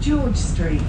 George Street.